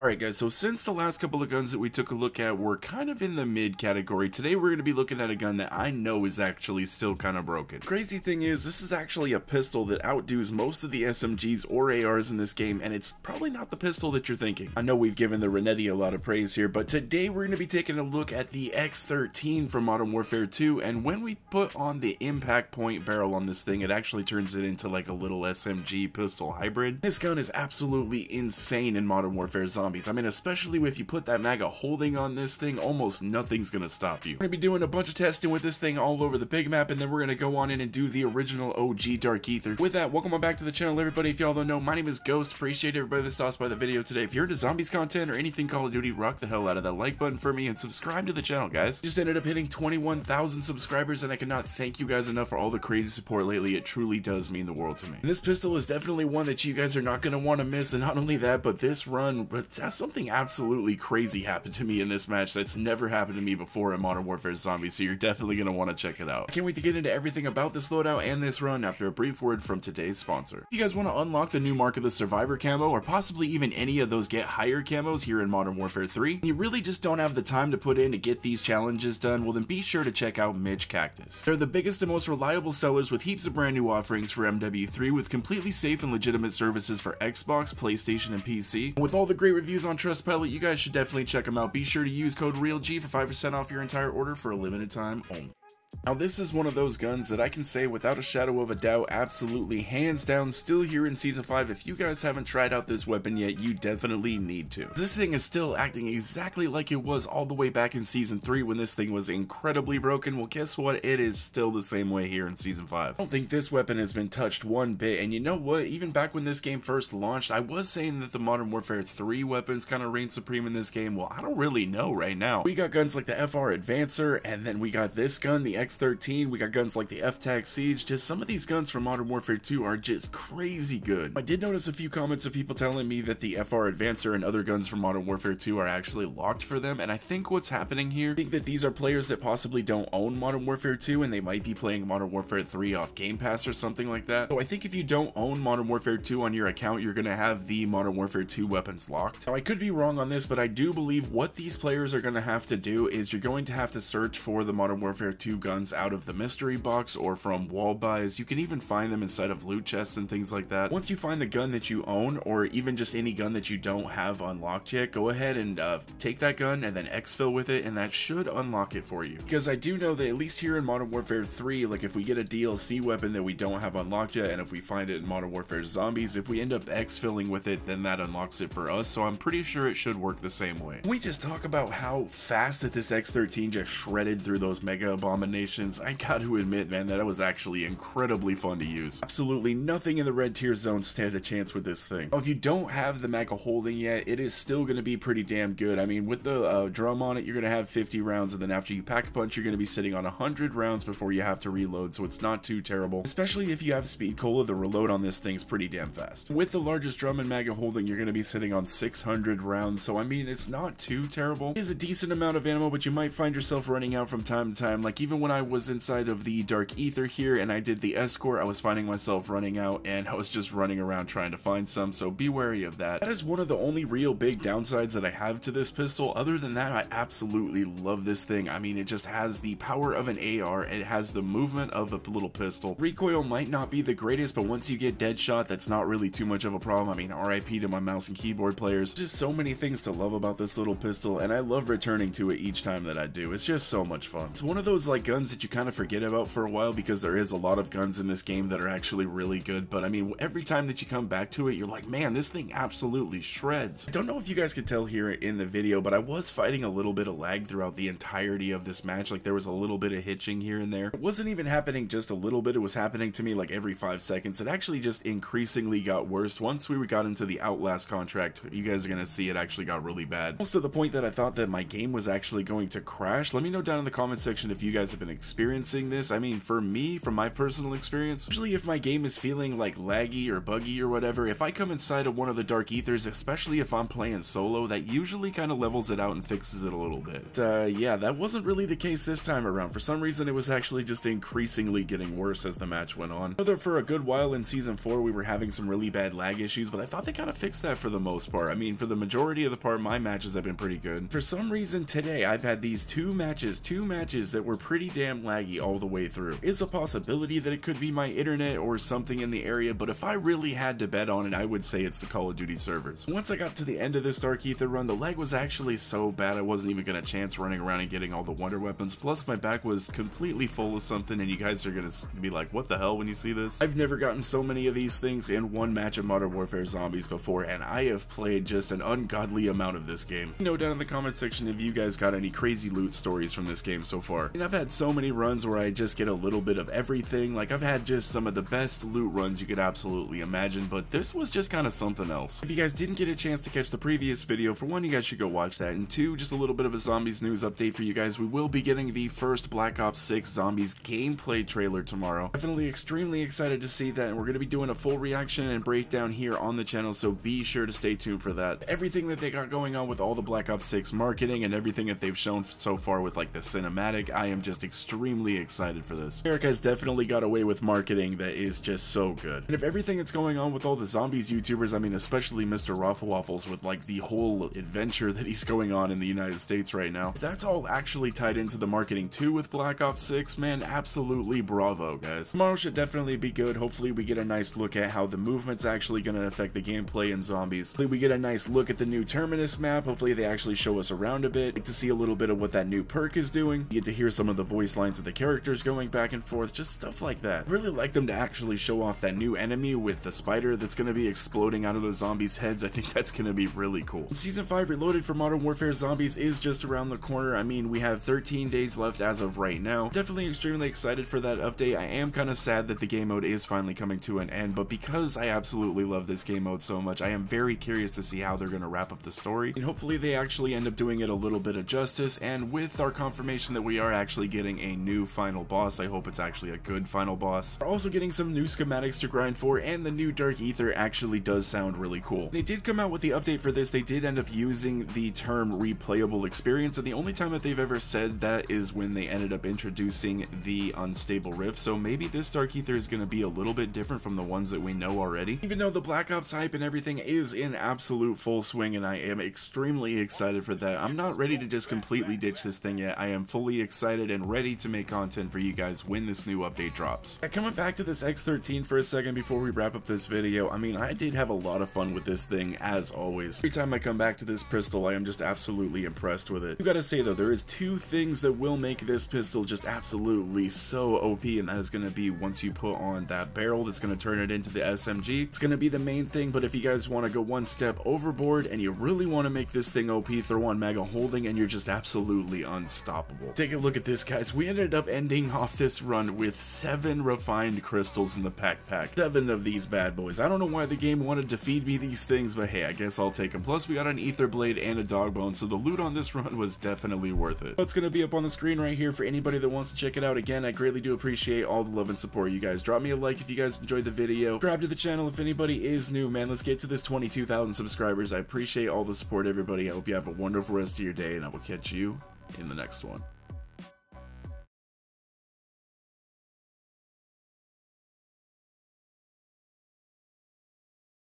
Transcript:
Alright guys, so since the last couple of guns that we took a look at were kind of in the mid category, today we're going to be looking at a gun that I know is actually still kind of broken. Crazy thing is, this is actually a pistol that outdoes most of the SMGs or ARs in this game, and it's probably not the pistol that you're thinking. I know we've given the Renetti a lot of praise here, but today we're going to be taking a look at the X13 from Modern Warfare 2, and when we put on the impact point barrel on this thing, it actually turns it into like a little SMG pistol hybrid. This gun is absolutely insane in Modern Warfare Zombie zombies. I mean, especially if you put that Mega Holding on this thing, almost nothing's gonna stop you. We're gonna be doing a bunch of testing with this thing all over the big map, and then we're gonna go on in and do the original OG Dark Aether. With that, welcome on back to the channel, everybody. If y'all don't know, my name is Ghost. Appreciate everybody that stops by the video today. If you're into zombies content or anything Call of Duty, rock the hell out of that like button for me and subscribe to the channel, guys. Just ended up hitting 21,000 subscribers, and I cannot thank you guys enough for all the crazy support lately. It truly does mean the world to me. And this pistol is definitely one that you guys are not gonna want to miss, and not only that, but this run, but Uh, something absolutely crazy happened to me in this match that's never happened to me before in Modern Warfare Zombies, so you're definitely going to want to check it out. I can't wait to get into everything about this loadout and this run after a brief word from today's sponsor. If you guys want to unlock the new Mark of the Survivor camo, or possibly even any of those get higher camos here in Modern Warfare 3, you really just don't have the time to put in to get these challenges done, well then be sure to check out Mitch Cactus. They're the biggest and most reliable sellers with heaps of brand new offerings for MW3 with completely safe and legitimate services for Xbox, PlayStation, and PC. And with all the great reviews on Trustpilot, you guys should definitely check them out. Be sure to use code REALG for 5% off your entire order for a limited time only. Now this is one of those guns that I can say without a shadow of a doubt absolutely hands down still here in season 5 if you guys haven't tried out this weapon yet you definitely need to. This thing is still acting exactly like it was all the way back in season 3 when this thing was incredibly broken well guess what it is still the same way here in season 5. I don't think this weapon has been touched one bit and you know what even back when this game first launched I was saying that the Modern Warfare 3 weapons kind of reign supreme in this game well I don't really know right now. We got guns like the FR Advancer and then we got this gun the X13, we got guns like the F-Tac Siege, just some of these guns from Modern Warfare 2 are just crazy good. I did notice a few comments of people telling me that the FR Advancer and other guns from Modern Warfare 2 are actually locked for them, and I think what's happening here, I think that these are players that possibly don't own Modern Warfare 2 and they might be playing Modern Warfare 3 off Game Pass or something like that. So I think if you don't own Modern Warfare 2 on your account, you're gonna have the Modern Warfare 2 weapons locked. Now I could be wrong on this, but I do believe what these players are gonna have to do is you're going to have to search for the Modern Warfare 2 guns out of the mystery box or from wall buys. You can even find them inside of loot chests and things like that. Once you find the gun that you own or even just any gun that you don't have unlocked yet, go ahead and uh, take that gun and then exfil with it and that should unlock it for you. Because I do know that at least here in Modern Warfare 3, like if we get a DLC weapon that we don't have unlocked yet and if we find it in Modern Warfare Zombies, if we end up exfilling with it, then that unlocks it for us. So I'm pretty sure it should work the same way. Can we just talk about how fast that this X13 just shredded through those mega abominations? I got to admit, man, that it was actually incredibly fun to use. Absolutely nothing in the red tier zone stand a chance with this thing. If you don't have the Mega Holding yet, it is still going to be pretty damn good. I mean, with the uh, drum on it, you're going to have 50 rounds, and then after you pack a punch, you're going to be sitting on 100 rounds before you have to reload, so it's not too terrible. Especially if you have speed cola, the reload on this thing's pretty damn fast. With the largest drum and Mega Holding, you're going to be sitting on 600 rounds, so I mean, it's not too terrible. It is a decent amount of ammo, but you might find yourself running out from time to time. Like even when I was inside of the Dark Aether here and I did the escort, I was finding myself running out and I was just running around trying to find some, so be wary of that. That is one of the only real big downsides that I have to this pistol. Other than that, I absolutely love this thing. I mean, it just has the power of an AR, it has the movement of a little pistol. Recoil might not be the greatest, but once you get Deadshot, that's not really too much of a problem. I mean, RIP to my mouse and keyboard players. Just so many things to love about this little pistol, and I love returning to it each time that I do. It's just so much fun. It's one of those like guns that you kind of forget about for a while because there is a lot of guns in this game that are actually really good, but I mean, every time that you come back to it, you're like, man, this thing absolutely shreds. I don't know if you guys could tell here in the video, but I was fighting a little bit of lag throughout the entirety of this match. Like there was a little bit of hitching here and there. It wasn't even happening just a little bit. It was happening to me like every five seconds. It actually just increasingly got worse. Once we got into the Outlast contract, you guys are going to see it actually got really bad. Almost to the point that I thought that my game was actually going to crash. Let me know down in the comment section if you guys have been been experiencing this. I mean, for me, from my personal experience, usually if my game is feeling like laggy or buggy or whatever, if I come inside of one of the Dark Aethers, especially if I'm playing solo, that usually kind of levels it out and fixes it a little bit. Uh, yeah, that wasn't really the case this time around. For some reason, it was actually just increasingly getting worse as the match went on. Whether for a good while in Season 4 we were having some really bad lag issues, but I thought they kind of fixed that for the most part. I mean, for the majority of the part, my matches have been pretty good. For some reason today, I've had these two matches, two matches that were pretty damn laggy all the way through. It's a possibility that it could be my internet or something in the area, but if I really had to bet on it, I would say it's the Call of Duty servers. Once I got to the end of this Dark Aether run, the lag was actually so bad I wasn't even gonna chance running around and getting all the wonder weapons, plus my back was completely full of something and you guys are gonna be like, what the hell when you see this? I've never gotten so many of these things in one match of Modern Warfare Zombies before, and I have played just an ungodly amount of this game. Know down in the comment section if you guys got any crazy loot stories from this game so far. And I've had so many runs where I just get a little bit of everything, like I've had just some of the best loot runs you could absolutely imagine, but this was just kind of something else. If you guys didn't get a chance to catch the previous video, for one, you guys should go watch that, and two, just a little bit of a Zombies news update for you guys. We will be getting the first Black Ops 6 Zombies gameplay trailer tomorrow. Definitely extremely excited to see that, and we're going to be doing a full reaction and breakdown here on the channel, so be sure to stay tuned for that. Everything that they got going on with all the Black Ops 6 marketing and everything that they've shown so far with like the cinematic, I am just extremely excited for this. America has definitely got away with marketing that is just so good. And if everything that's going on with all the zombies YouTubers, I mean especially Mr. RoflWaffles with like the whole adventure that he's going on in the United States right now, that's all actually tied into the marketing too with Black Ops 6, man, absolutely bravo guys. Tomorrow should definitely be good. Hopefully we get a nice look at how the movement's actually going to affect the gameplay in zombies. Hopefully we get a nice look at the new Terminus map. Hopefully they actually show us around a bit. Like to see a little bit of what that new perk is doing. You get to hear some of the voice lines of the characters going back and forth, just stuff like that. Really like them to actually show off that new enemy with the spider that's going to be exploding out of the zombies' heads. I think that's going to be really cool. Season 5 Reloaded for Modern Warfare Zombies is just around the corner. I mean, we have 13 days left as of right now. Definitely extremely excited for that update. I am kind of sad that the game mode is finally coming to an end, but because I absolutely love this game mode so much, I am very curious to see how they're going to wrap up the story. And hopefully they actually end up doing it a little bit of justice. And with our confirmation that we are actually getting a new final boss, I hope it's actually a good final boss. We're also getting some new schematics to grind for, and the new Dark Aether actually does sound really cool. They did come out with the update for this, they did end up using the term replayable experience, and the only time that they've ever said that is when they ended up introducing the unstable rift, so maybe this Dark Aether is going to be a little bit different from the ones that we know already. Even though the Black Ops hype and everything is in absolute full swing, and I am extremely excited for that, I'm not ready to just completely ditch this thing yet. I am fully excited and ready to make content for you guys when this new update drops. Now, coming back to this X13 for a second before we wrap up this video, I mean, I did have a lot of fun with this thing, as always. Every time I come back to this pistol, I am just absolutely impressed with it. You gotta say though, there is two things that will make this pistol just absolutely so OP, and that is gonna be once you put on that barrel that's gonna turn it into the SMG. It's gonna be the main thing, but if you guys wanna go one step overboard and you really wanna make this thing OP, throw on Mega Holding and you're just absolutely unstoppable. Take a look at this guys, we ended up ending off this run with seven refined crystals in the pack pack. Seven of these bad boys. I don't know why the game wanted to feed me these things, but hey, I guess I'll take them. Plus we got an Aether Blade and a Dog Bone, so the loot on this run was definitely worth it. It's gonna be up on the screen right here for anybody that wants to check it out. Again, I greatly do appreciate all the love and support you guys. Drop me a like if you guys enjoyed the video. Subscribe to the channel if anybody is new, man. Let's get to this 22,000 subscribers. I appreciate all the support, everybody. I hope you have a wonderful rest of your day, and I will catch you in the next one.